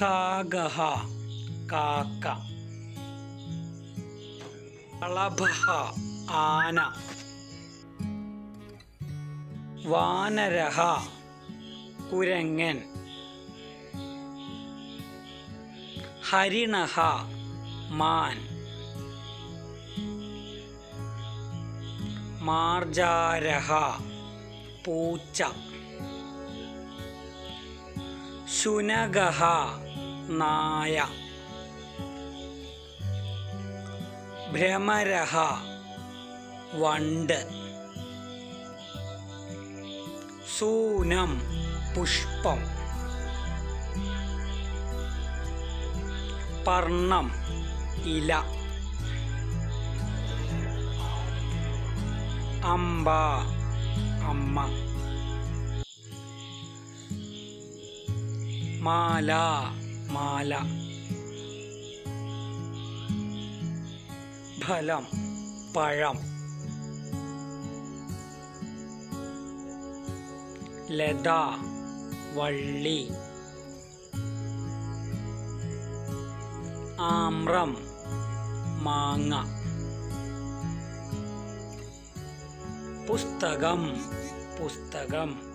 കാഗഹ കാക്ക. കളഭഹ ആന. വാനരഹ കുരങ്ങൻ. ഹരിണഹ മാൻ. മാർജാരഹ പൂച്ച. ശുനഗഹ നായ. ഭ്രമരഹ വണ്ട്. സൂനം പുഷ്പം. പർണം ഇല. അമ്പ അമ്മ. മാല മാല. ഫലം പഴം. ലത വള്ളി. ആമ്രം മാങ്ങ. പുസ്തകം പുസ്തകം.